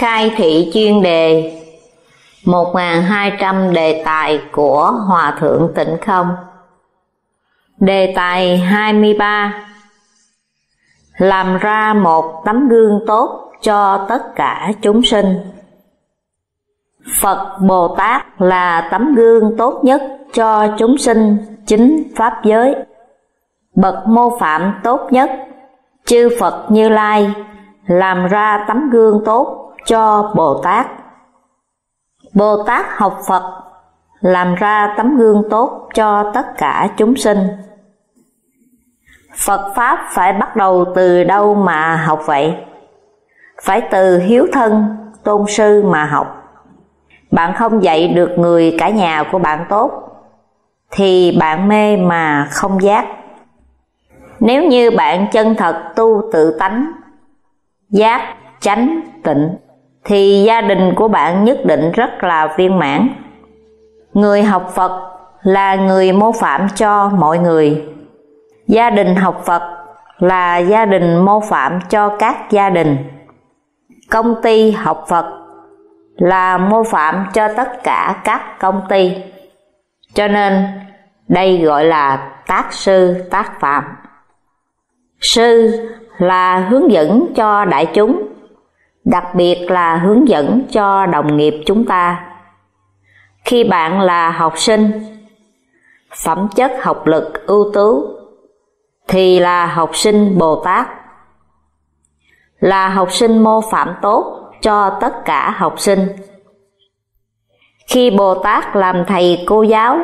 Khai thị chuyên đề. 1.200 đề tài của Hòa Thượng Tịnh Không. Đề tài 23 Làm ra một tấm gương tốt cho tất cả chúng sinh. Phật Bồ Tát là tấm gương tốt nhất cho chúng sinh chính Pháp giới. Bậc mô phạm tốt nhất, Chư Phật Như Lai làm ra tấm gương tốt cho Bồ Tát. Bồ Tát học Phật làm ra tấm gương tốt cho tất cả chúng sinh. Phật Pháp phải bắt đầu từ đâu mà học vậy? Phải từ hiếu thân, tôn sư mà học. Bạn không dạy được người cả nhà của bạn tốt Thì bạn mê mà không giác. Nếu như bạn chân thật tu tự tánh Giác, chánh, tịnh thì gia đình của bạn nhất định rất là viên mãn. Người học Phật là người mô phạm cho mọi người. Gia đình học Phật là gia đình mô phạm cho các gia đình. Công ty học Phật là mô phạm cho tất cả các công ty. Cho nên, đây gọi là tác sư, tác phạm. Sư là hướng dẫn cho đại chúng đặc biệt là hướng dẫn cho đồng nghiệp chúng ta. Khi bạn là học sinh, phẩm chất học lực ưu tú thì là học sinh Bồ Tát, là học sinh mô phạm tốt cho tất cả học sinh. Khi Bồ Tát làm thầy cô giáo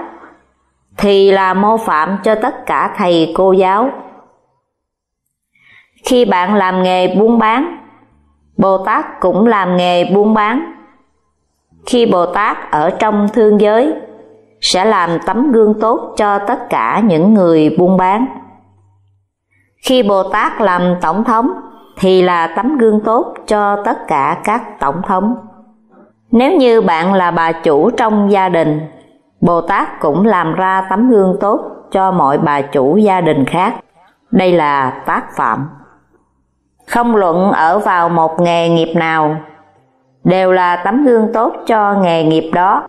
thì là mô phạm cho tất cả thầy cô giáo. Khi bạn làm nghề buôn bán Bồ Tát cũng làm nghề buôn bán. Khi Bồ Tát ở trong thương giới, sẽ làm tấm gương tốt cho tất cả những người buôn bán. Khi Bồ Tát làm tổng thống, thì là tấm gương tốt cho tất cả các tổng thống. Nếu như bạn là bà chủ trong gia đình, Bồ Tát cũng làm ra tấm gương tốt cho mọi bà chủ gia đình khác. Đây là tác phạm không luận ở vào một nghề nghiệp nào, đều là tấm gương tốt cho nghề nghiệp đó,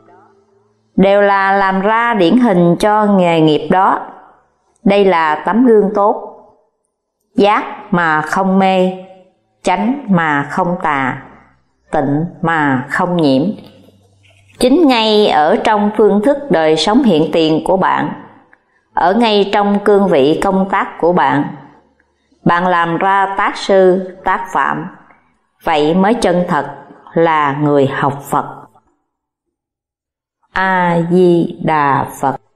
đều là làm ra điển hình cho nghề nghiệp đó. Đây là tấm gương tốt, giác mà không mê, chánh mà không tà, tịnh mà không nhiễm. Chính ngay ở trong phương thức đời sống hiện tiền của bạn, ở ngay trong cương vị công tác của bạn bạn làm ra tác sư, tác phạm, vậy mới chân thật là người học Phật. A Di Đà Phật